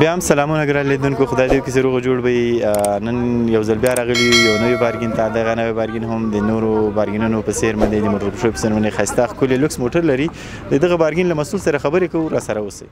بیا هم سلامونه ګران لیدونکو خدای دې وکړي چې روغ جوړ وي نن یو ځل بیا راغلی یو نوی بارګین ته دغه نوی بارګین هم د نورو بارګینونو په څیر باندې د موټر شپ سنونې خسته خولي لوکس موټر لري دغه بارګین له مسول سره خبرې کوو را سره اوسئ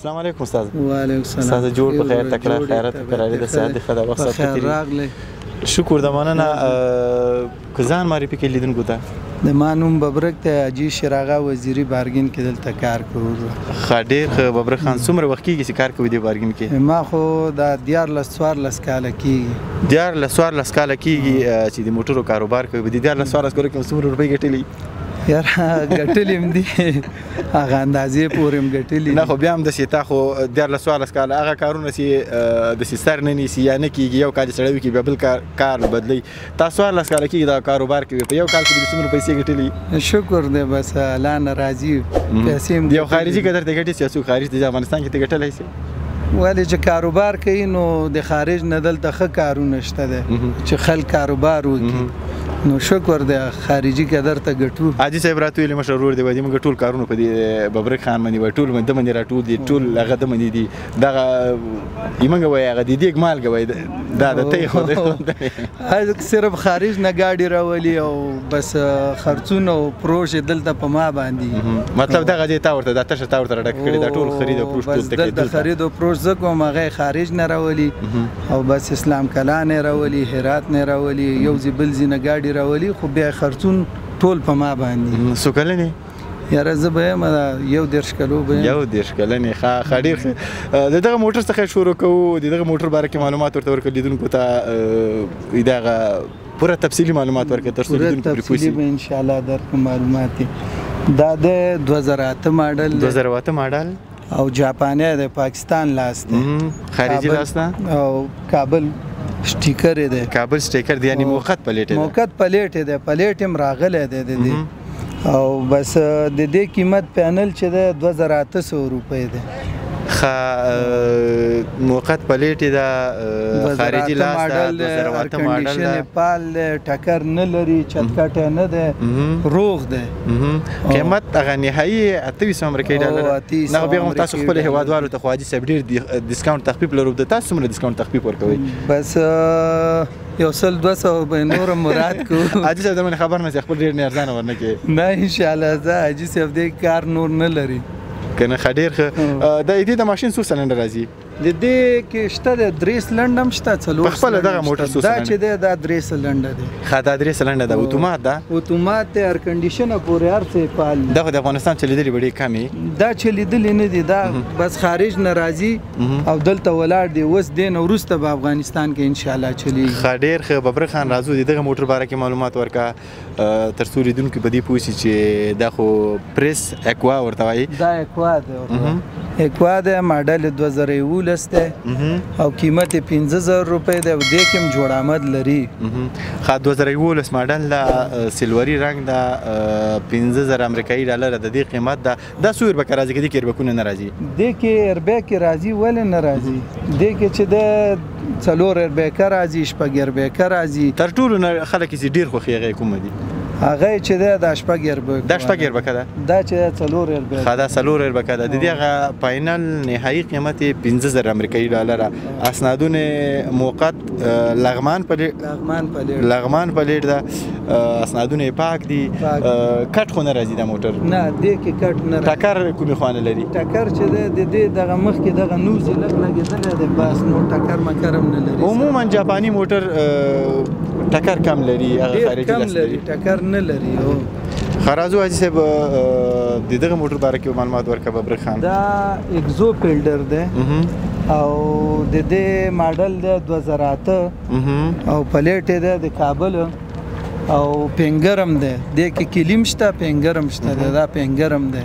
سلام علیکم استاد وعلیکم سلام استاد جوړ په خیر تکړه خیرت تکراری د سعادت خدا وخت سره خیر راغله شکر د مننه کزان معرفي کې لیدونکو ته د مانوم ببرک ته اجي شراغه وزیری بارګین کې دلته کار کوو خډیر ببرک خان څومره وخت کېږي چې کار کوي دی بارګین کې ما خو دا دیار لسوار لس کال کېږي دیار لسوار لس کال کېږي چې د موټرو کاروبار کوي دی دیار لسوار لس کال کې څومره روپۍ ګټلې یار غټلې هم دي هغه اندازې پورې هم غټلې نه خو بیا هم د سیتا خو د له سوال کال هغه کارونه چې د سر نه نیسی یا نه کیږي یو کال سړی کې بیا بل کار کار بدلی تاسو له سکال کې دا کاروبار کوي په یو کال کې د څومره پیسې غټلې شکر دې بس الله ناراضي پیسې هم یو خارجي کډر ته غټي چې څو خارج د افغانستان کې ته غټلې سي ولی چې کاروبار کوي نو د خارج نه دلته ښه کارونه شته ده چې خلک کاروبار وکړي نو شکر دی خارجي قدر ته ګټو حاجی صاحب راتوی له مشرور دی ودی موږ ټول کارونه په دې ببرک خان باندې وای ټول باندې باندې راټول دي ټول هغه د باندې دي دغه یمنګ وای هغه د دې ګمال غوي دا د ته خو ده صرف خارج نه گاډي راولي او بس خرڅونه او پروش دلته په ما باندې مطلب دغه دې تا ورته دا تشه تا ورته ډک کړی دا ټول خرید او پروش ټول ته کېدل د خرید او پروش زه کوم هغه خارج نه راولي او بس اسلام کلا نه راولي هرات نه راولي یو ځي بل ځي نه گاډي راولي خو بیا خرڅون ټول په ما باندې سو کلنې یاره زه به یم یو دیرش کلو به یو دیرش کلنې ښه ښه ډېر ښه د دغه موټر څخه شروع کوو د دغه موټر باره کې معلومات ورته ورکړه لیدونکو ته دغه پوره تفصیلي معلومات ورکړه تر څو لیدونکو پرې پوه شي به ان شاء الله درکو معلومات دا د 2008 ماډل 2008 ماډل او جاپاني د پاکستان لاس دی خارجي لاس نه او کابل سټیکر دی کابل سټیکر دی یعنی موقت پلیټ دی موقت پلیټ دی پلیټ هم راغلی دی د دې او بس د دې قیمت پینل چې دی 2800 روپۍ دی خ موقت پلیټ دا خارجي لاس دا زرواته ماډل دا پال ټکر نه لري چتکټه نه ده روغ ده قیمت هغه نهایی 28 امریکایي ډالر نه بیا هم تاسو خپل هوادوالو ته خو حاجی صاحب ډیر ډیسکاونټ تخفیف لرو د تاسو څومره ډیسکاونټ تخفیف ورکوي بس یو سل 200 به نور مراد کو حاجی صاحب من خبر نه خپل ډیر نه ارزانه ورنه کې نه ان شاء الله دا حاجی صاحب دې کار نور نه لري کنه خډیر خ د دې د ماشين څو سلندر راځي د دې کې شته د درې سلنډ هم شته څلور په خپل دغه موټر څه دا چې ده دا درې سلنډ دی خا دا درې سلنډ ده اتومات ده اتومات ته ایر کنډیشن پورې ارته پال دغه د افغانستان چې لیدلې وړي کمی دا چې لیدلې نه دي دا بس خارج ناراضي او دلته ولاړ دی وس دین ورسته په افغانستان کې ان شاء الله چلی خډیر خ ببر خان راځو دغه موټر باره کې معلومات ورکا تر څو لیدونکي په دې پوه شي چې دا خو پریس اکوا ورته وایي دا اکوا دی اکوا دی ماډل 2011 دی او قیمت 15000 روپۍ دی او د کوم جوړ آمد لري خا 2011 ماډل دا سلوري رنگ دا 15000 امریکایي ډالر د دې قیمت دا دا څو ایربکه راځي که دې کې ایربکونه نه راځي دې کې ایربکې راځي ولې نه راځي دې کې چې د څلور ایربکه راځي شپږ ایربکه راځي تر ټولو نه خلک چې ډیر خوښي هغه کوم دي هغه چې دا د شپږ ایربکه دا شپږ ایربکه ده دا چې څلور ایربکه خدا څلور ایربکه ده د دې هغه فاینل نهایی قیمت 15000 امریکایي ډالر اسنادونه موقت لغمان پلیټ لغمان پلیټ لغمان پلیټ دا اسنادونه پاک دي کټ خو نه راځي د موټر نه دې کې کټ نه راځي ټکر کومې خوانه لري ټکر چې د دې دغه مخ کې دغه نوز لګ لګېدل دی بس نو ټکر مکرم نه لري عموما جاپاني موټر ټکر کم لري هغه خارجي کم لري ټکر نه لري خرازو حاجی صاحب د دغه موټر باره کې معلومات ورکړه ببرک خان دا اگزو فیلډر دی او د دې ماډل دی 2008 او پلیټ دی د کابل او پنګرم دی د کې کلیم شته پنګرم شته دا پنګرم دی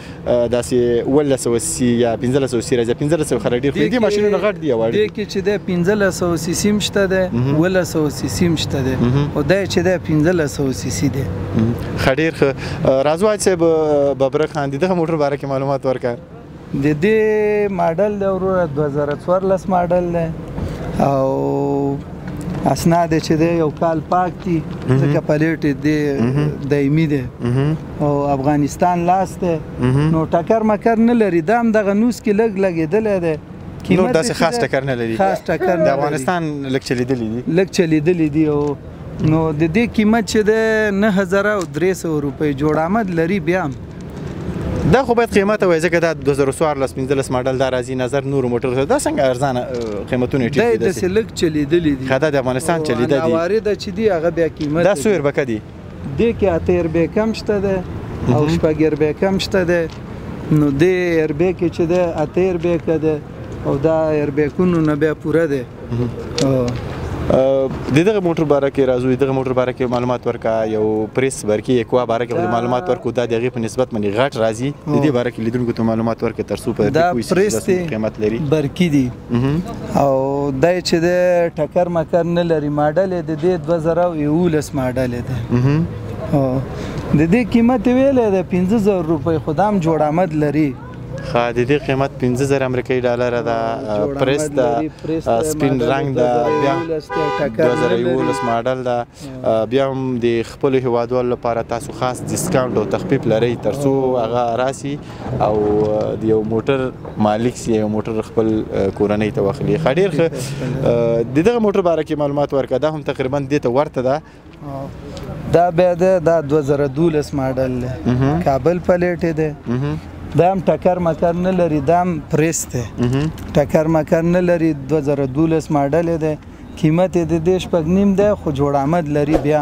داسې ولس او سی یا 1500 او سی راځي 1500 خره ډیر خو دې ماشینونه غټ دی وړ دي کې چې د 1500 او سی سیم شته ده ولس او سی سیم شته ده او دا چې د 1500 او سی سی ده خډیر خ رازوا صاحب ببر خان دي د موټر باره کې معلومات ورکړ د دې ماډل د وروره 2014 ماډل ده او اسناد چې دی یو کال پاک دي ځکه پلیټ دی دایمي دی او افغانستان لاس دی نو ټکر مکر نه لري دا هم دغه نوس کې لږ لګېدلی دی نور داسې خاص ټکر نه لري خاص ټکر د افغانستان لږ چلیدلې دي لږ چلیدلې دي او نو د دې قیمت چې د 9300 روپۍ جوړ آمد لري بیا هم دا خو باید قیمت وای ځکه دا 2014 15 ماډل دا راځي نظر نور موټر سره دا څنګه ارزانه قیمتونه ټیټ دي دا د سلک چلیدلې دي خدا د افغانستان چلیدلې دي وارد چې دي هغه بیا قیمت دا سویر بکدي دې کې اته ایربیک هم شته دی او شپږ ایربیک هم شته دی نو دې ایربیک چې دی اته ایربیک دی او دا ایربیکونو نه بیا پوره دی د دغه موټر باره کې راځو دغه موټر باره کې معلومات ورکا یو پریس ورکی یو باره کې معلومات ورکو دا دغه په نسبت منی غټ راځي د دې باره کې لیدونکو ته معلومات ورکې ترسو په دې قیمت لري برکی دي او دای چې د ټکر مکر نه لري ماډل د دې 2011 ماډل دی او د دې قیمت ویلې ده 15000 روپۍ خدام جوړ آمد لري خا د دې قیمت 15000 امریکایي ډالر ده پریس ده سپین رنگ ده بیا 2011 ماډل ده بیا هم د خپل هوادوال لپاره تاسو خاص ډیسکاونټ او تخفیف لري ترڅو هغه راسي او د یو موټر مالک سی یو موټر خپل کورنۍ ته واخلي خډیر خ د دغه موټر باره کې معلومات ورکړه دا هم تقریبا د ته ورته ده دا بیا ده دا 2012 ماډل ده کابل پلیټ ده دا هم ټکر مکر نه لري دا هم پریس ده ټکر مکر نه لري 2012 ماډل ده قیمت یې د دې شپږ نیم ده خو جوړ آمد لري بیا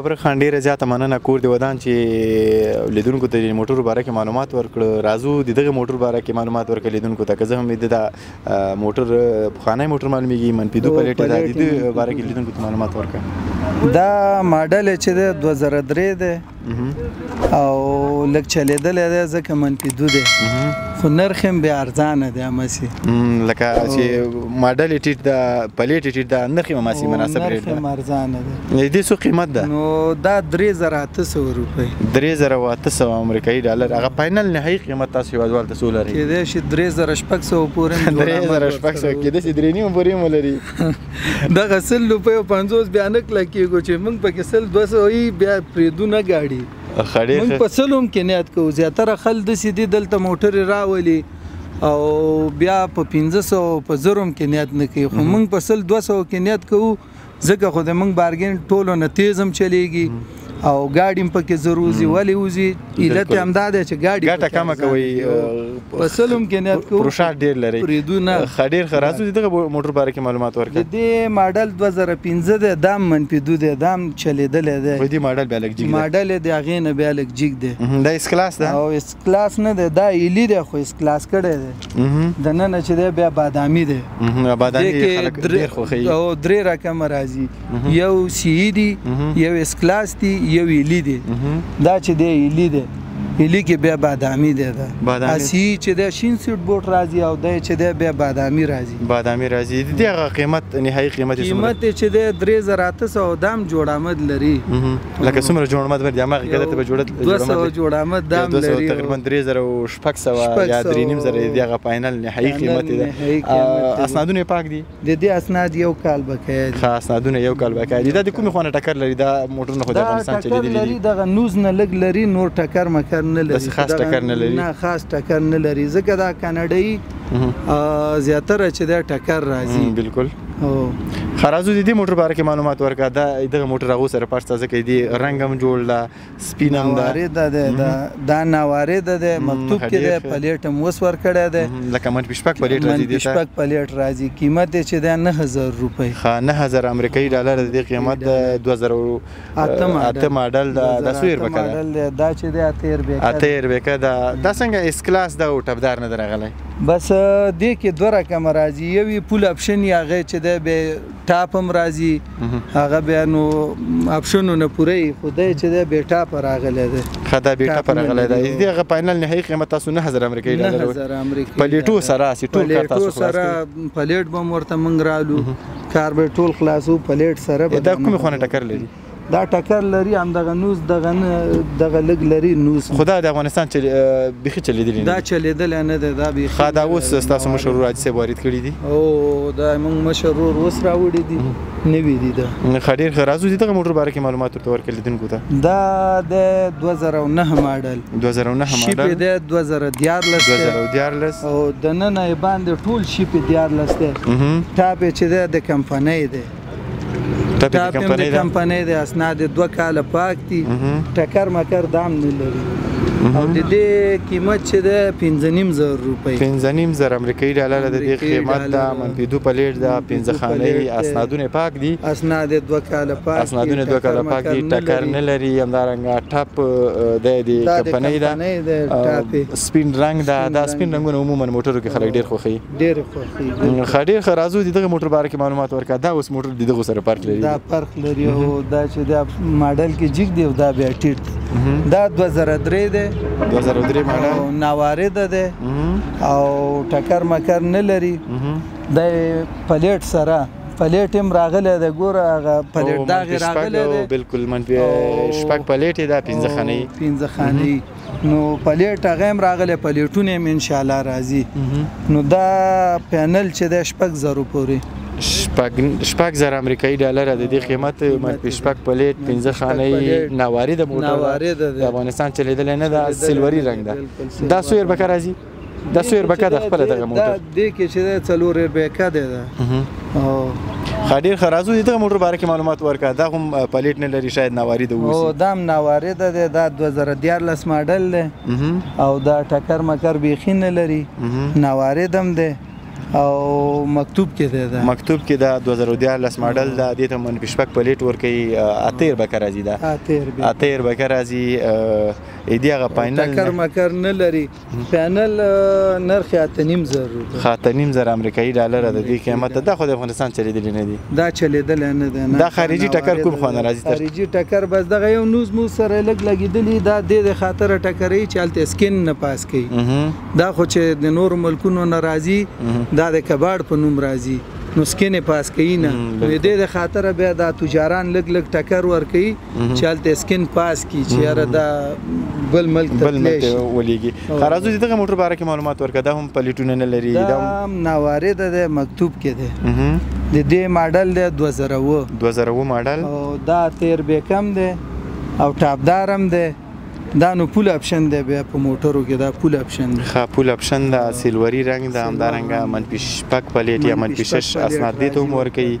خبر خان ډیره زیاته مننه کور دی ودان چې لیدونکو ته د موټر باره کې معلومات ورکړ رازو د دغه موټر باره کې معلومات ورکړ لیدونکو ته که زه هم د موټر پخوانی موټر معلومیږي منفي دوه پلیټ دا د باره کې لیدونکو ته معلومات ورکړ دا ماډل چې د 2003 دی او لږ چلیدلې ده ځکه منفي دو دی خو نرخ هم بیا ارزانه دی امسی لکه چې ماډل ټیټ ده پلیټ ټیټ ده نرخ هم امسی مناسب دی نرخ هم ارزانه دی دې څو قیمت ده نو دا 3800 روپۍ 3800 امریکایي ډالر هغه فائنل نهایي قیمت تاسو هیوادوال ته سولري کېدای شي 3600 پورې 3600 کېدای شي 3.5 پورې مولري دغه سل روپۍ او پنځوس بیا نه کلا کېږو چې موږ پکې سل دوه سوه یي بیا پرېدو نه ګاډي موږ په سلو هم قناعت کوو زیاتره خلک داسې دي دلته موټرې راولي او بیا په پنځه سوه او په زرو هم قناعت نه کوي خو موږ په سل دوه سوه قناعت کوو ځکه خو د موږ بارګین ټولو نه تیز هم چلیږي او ګاډي په کې زر وزي ولې وزي علت هم دا دی چې ګاډي ګټه کمه کوي په سلم کې نیت کوو پروشات ډیر لري پریدونه خډیر خرازو دي دغه موټر باره کې معلومات ورکړي د دې ماډل 2015 دی دام منفي دو دی دام چلیدل دی په دې ماډل بیا لګ جګ دی ماډل دی هغه نه بیا لګ جګ دی دا اس کلاس ده او اس کلاس نه دی دا ایلی دی خو اس کلاس کړی دی د نن چې دی بیا بادامي دی بادامي خلک ډیر خوښي او درې رقم راځي یو سی دی یو اس کلاس دی یو الی دی دا چې دی الی دی الی کې بیا بادامی دی دا اسی چې د شین سیټ بوټ راځي او د چې دی بیا بادامی راځي بادامی راځي د دغه قیمت نهایی قیمت قیمت چې دی 3300 دام جوړامد لري لکه څومره جوړامد ور دي هغه کده ته جوړت 200 جوړامد دام لري تقریبا 3600 یا 3500 دغه فاینل نهایی قیمت دی اسنادونه پاک دي د دې اسناد یو کال بقایا دي. ښه اسنادونه یو کال بقایا دي. دا د کومې خوا نه ټکر لري؟ دا موټرونه خو د افغانستان چلیدلي دي. دا ټکر لري، دغه نوز نه لږ لري، نور ټکر مکر نه لري. داسې خاص ټکر نه لري؟ نه، خاص ټکر نه لري، ځکه دا کاناډايي زیاتره چې دی ټکر راځي. بالکل. هو. ښه راځو د دې موټر په اړه کې معلومات ورکړه، دا دغه موټر هغو سره پرتله ځکه د دې رنګ هم جوړ ده. سپینم ده ناوارد ده دا دا ناوارد ده مکتوب کې ده پلیټ هم وس ور کړی ده لکه من پښپک پلیټ راځي دی پښپک پلیټ راځي قیمت یې چې ده 9000 روپۍ ها 9000 امریکایي ډالر دی قیمت ده 2000 اتم اتم اډل ده د سویر بکا ده دا چې ده اتیر بکا اتیر بکا ده دا څنګه اس کلاس ده او ټبدار نه درغلی بس دې کې دوه رقم راځي یو پول اپشن یا غي چې ده به ټاپ هم راځي هغه بیا نو اپشنونه پوره یي خو دا چې دا بیټا پر راغلی دی خدا بیټا پر راغلی دی دی هغه فائنل نهایي قیمت تاسو 9000 امریکایي ډالر 9000 امریکایي پلیټو سره سي ټول کار تاسو سره پلیټ به ورته منګرالو کار به ټول خلاصو پلیټ سره به دا کوم خونه ټکر لري دا ټکر لري هم دغه نوز دغه دغه لګ لري نوز خدا د افغانستان چې بخي چلیدل دا چلیدل نه ده دا بخي خا دا اوس تاسو مشرور راځي سه وارد کړی دي او دا موږ مشرور اوس راوړي دي نوی دي دا خډیر خرازو دي دغه موټر باره کې معلومات ورته ورکړل دي کو دا دا د 2009 ماډل 2009 ماډل شي په 2014 او د نن نه باندې ټول شي په 14 ته ټاپ چې د کمپنۍ ده ته په کمپنۍ ده کمپنۍ ده اسناد دوه کال پاک دي ټکر مکر دام نه لري او د دې قیمت چې ده 15 زر روپۍ 15 زر امریکایي ډالر د دې قیمت ده منفي دو پلیټ ده 15 خانه اسنادونه پاک دي اسناد دوه کال پاک اسنادونه دوه کال پاک دي ټکر نه لري همدارنګه ټاپ د دې کمپنۍ ده سپین رنگ ده دا سپین رنگونه عموما موټرو کې خلک ډیر خوښي ډېر خوښیږي ښه ډېر ښه راځو د دغه موټر باره کې معلومات ورکړه دا اوس موټر د دغه سره فرق لري دا فرق لري او دا چې دا ماډل کې جیګ دی او دا بیا ټیټ دا 2003 دی 2003 ماډل نوارد دی او ټکر مکر نه لري د پلیټ سره پلیټ هم راغلی دی ګوره هغه پلیټ داغې راغلی دی بالکل منفي شپږ پلیټ دی دا پنځه خانې پنځه خانې نو پلیټ هغه هم راغلی پلیټونه هم ان شاء الله راځي نو دا پینل چې د شپږ زرو پورې شپږ زر امریکایي ډالر د دې قیمت منفي شپږ پلیټ پنځه خانه نواري د موټر د افغانستان چلیدل نه دا سلوري رنگ ده دا سویر به راځي دا سویر بکا د خپل دغه موټر دا د کې چې دا څلور ایر بکا دی دا او خاډیر خرازو دي دغه موټر باره کې معلومات ورکا دا هم پلیټ نه لري شاید ناواری د وسی او دا هم ناواری ده دی دا 2014 ماډل دی او دا ټکر مکر بیخی نه لري ناواری دم دی او مکتوب کې دی دا مکتوب کې دا 2014 ماډل دا د ته من پښپک پلیټ ورکي اتیر بکر راځي دا اتیر بکر راځي اې دی هغه پاینل ټکر مکر نه لري پاینل نرخ اته نیم زر روپیه خاطه نیم زر امریکایي ډالر د دې قیمت دا خو د افغانستان چلیدل نه دي دا چلیدل نه دي دا خارجي ټکر کوم خو نه راځي خارجي ټکر بس دغه یو نوز مو سره لګ لګیدلی دا د دې خاطر ټکرې چې الته سکین نه پاس کوي دا خو چې د نور ملکونو ناراضي دا د کباړ په نوم راځي نو سکینه پاس کوي نه نو دې د خاطر بیا دا تجاران لګ لګ ټکر ور کوي چې هلته سکن پاس کی چې یاره دا بل ملک ته بل ملک ولېږي خرازو دې دغه موټر باره کې معلومات ورکړه دا هم پلیټونه نه لري دا هم ناوارد ده مکتوب کې ده د دې ماډل ده 2000 و 2000 و ماډل او دا تیر به کم ده او ټاپدار هم ده دا نو پول اپشن دی بیا په موټرو کې دا پول اپشن دی ښه پول اپشن دا سیلوري رنگ دا همدارنګه منفي شپږ پلیټ یا منفي شش اسناد دې ته هم ورکوي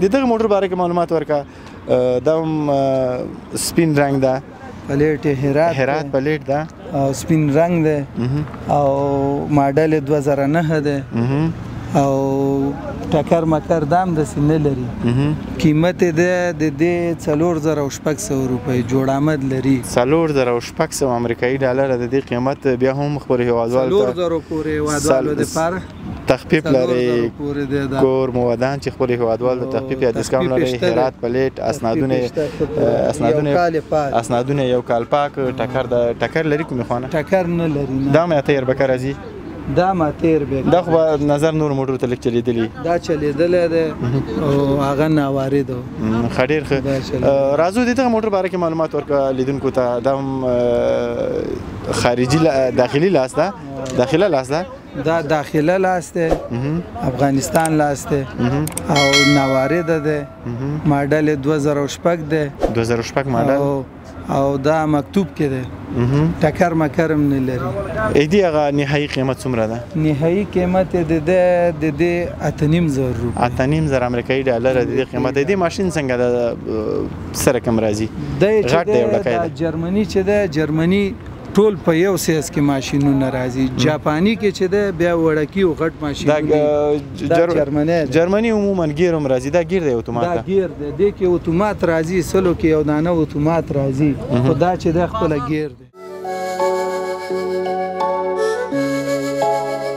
د دغه موټر باره کې معلومات ورکا دا سپین رنگ ده پلیټ هرات هرات پلیټ ده او سپین رنگ ده او ماډل 2009 ده او ټکر مکر دام د سینې لري قیمت ده د دې 3600 روپۍ جوړ آمد لري 3600 امریکایي ډالر د دې قیمت بیا هم خبر هوازوال 3000 پورې هوازوال د پاره تخفیف لري کور مو ودان چې خپل هوادوال د تخفیف یا ډیسکاونټ لري هرات پلیټ اسنادونه اسنادونه اسنادونه یو کال پاک ټکر د ټکر لري کوم خانه ټکر نه لري دا مې ته ير بکر ازي دا ما تیر به دا خو نظر نور موټر ته لیک چلیدلی دا چلیدلی دی او هغه ناوارد خډیر خ راځو دې ته موټر باره کې معلومات ورک لیدونکو ته د خارجي داخلي لاس دا داخله لاس دا دا داخله لاس دی افغانستان لاس دی او نوارد دی ماډل 2006 دی 2006 ماډل او دا مکتوب کې دی ټکر مکرم نه لري اې دی هغه نهایی قیمت څومره ده نهایی قیمت د د د د اتنیم زر روپی اتنیم زر امریکایي ډالر د دې قیمت دی ماشين څنګه د سره کم راځي غټ دی وړکای دی جرمني چې ده جرمني ټول په یو سیز کې ماشینونه راځي جاپانی کې چې ده بیا وړکی او غټ ماشینونه دا جر... جرمنی ده جرمنی عموما ګیر هم راځي دا ګیر دی اتومات دا ګیر دی د کې اتومات راځي سلو کې یو دانه اتومات راځي خو دا چې ده خپل ګیر دی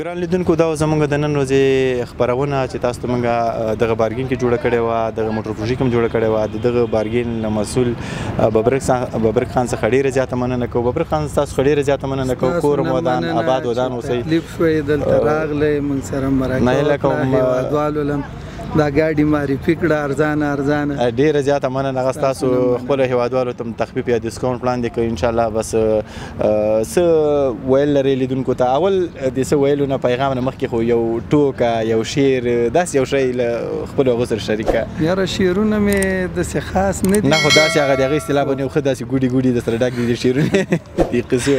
ګران لیدونکو دا زمونږ د نن ورځې خبرونه چې تاسو ته مونږه دغه بارګین کې جوړه کړې و دغه موټر پروژې کوم جوړه کړې و دغه بارګین مسول ببرک ببرک خان څخه ډیره زیاته مننه کوم ببرک خان تاسو ډیره زیاته مننه کوم کور مودان آباد ودان اوسئ تکلیف شوې دلته راغلې مونږ سره مرکه وکړه هیوادوالو لم دا ګاډي معرفي کړه ارزانه ارزانه ډیره زیاته مننه هغه تاسو خپل هیوادوالو تم تخفیف یا ډیسکاونټ پلان دی کوي ان شاء الله بس س ویل لري لیدونکو ته اول د س ویلو نه پیغام نه مخکې خو یو ټوکا یو شعر داس یو شی خپل غوسر شریکه یاره شعرونه می د څه خاص نه دي نه خو داسې هغه دغه اصطلاح باندې خو داسې ګوډي ګوډي د سره ډاګ دي شعرونه دي قصو